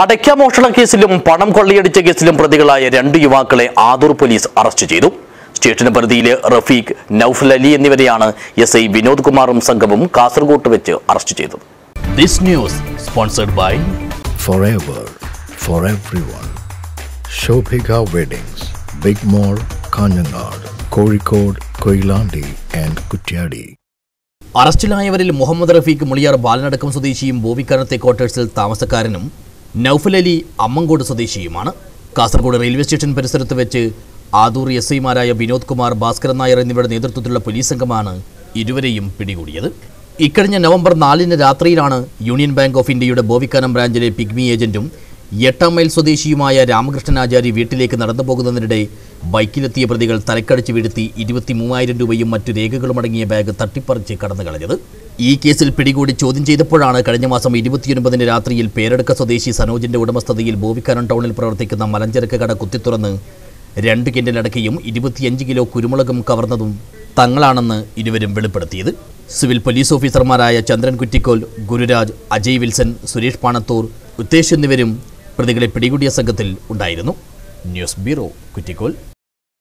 അടയ്ക്ക മോഷണ കേസിലും പണം കൊള്ളയടിച്ച കേസിലും പ്രതികളായ രണ്ട് യുവാക്കളെ ആദൂർ പോലീസ് അറസ്റ്റ് ചെയ്തു. സ്റ്റേഷന് പരിധിയിലെ റഫീഖ് നൌഫൽ അലി എന്നിവരെയാണ് എസ് ഐ വിനോദ് കുമാറും സംഘവും കാസർഗോട്ട് വെച്ച് അറസ്റ്റ് ചെയ്തത്. This news sponsored by for for every one Shobhika weddings big mall Kanhangad Kozhikode Koyilandy and Kuttiadi അറസ്റ്റിലായവരിൽ Muhammad Rafeeq Muliyar ബാലനടക്കം സ്വദേശിയും ബോവിക്കാനത്തെ ക്വാർട്ടേഴ്സിൽ താമസക്കാരനും നൌഫൽ അലി അമ്മങ്കോട് സ്വദേശിയുമാണ്. കാസർഗോഡ് റെയിൽവേ സ്റ്റേഷൻ പരിസരത്ത് വെച്ച് ആദൂർ എസ് ഐമാരായ വിനോദ് കുമാർ ഭാസ്കരൻ നായർ എന്നിവരുടെ നേതൃത്വത്തിലുള്ള പോലീസ് സംഘമാണ് ഇരുവരെയും പിടികൂടിയത്. ഇക്കഴിഞ്ഞ നവംബർ നാലിന് രാത്രിയിലാണ് യൂണിയൻ ബാങ്ക് ഓഫ് ഇന്ത്യയുടെ ബോവിക്കാനം ബ്രാഞ്ചിലെ പിഗ്മി ഏജന്റും എട്ടാം മൈൽ സ്വദേശിയുമായ രാമകൃഷ്ണൻ ആചാരി വീട്ടിലേക്ക് നടന്നു പോകുന്നതിനിടെ ബൈക്കിലെത്തിയ പ്രതികൾ തലക്കടിച്ച് വീഴ്ത്തി ഇരുപത്തി മൂവായിരം രൂപയും മറ്റു രേഖകളും അടങ്ങിയ ബാഗ് തട്ടിപ്പറിച്ച് കടന്നു കളഞ്ഞത് ഈ കേസിൽ പിടികൂടി ചോദ്യം ചെയ്തപ്പോഴാണ് കഴിഞ്ഞ മാസം ഇരുപത്തിയൊൻപതിന് രാത്രിയിൽ പേരെടുക്ക സ്വദേശി സനോജിന്റെ ഉടമസ്ഥതയിൽ ബോവിക്കാനം ടൗണിൽ പ്രവർത്തിക്കുന്ന മലഞ്ചരക്ക് കട കുത്തിത്തുറന്ന് രണ്ട് കിൻഡലടക്കിയും ഇരുപത്തിയഞ്ച് കിലോ കുരുമുളകും കവർന്നതും തങ്ങളാണെന്ന് ഇരുവരും വെളിപ്പെടുത്തിയത്. സിവിൽ പോലീസ് ഓഫീസർമാരായ ചന്ദ്രൻ കുറ്റിക്കോൽ ഗുരുരാജ് അജയ് വിൽസൺ സുരേഷ് പാണത്തൂർ ഉത്തേഷ് എന്നിവരും പ്രതികളെ പിടികൂടിയ സംഘത്തിൽ ഉണ്ടായിരുന്നു. News bureau Kuttikol.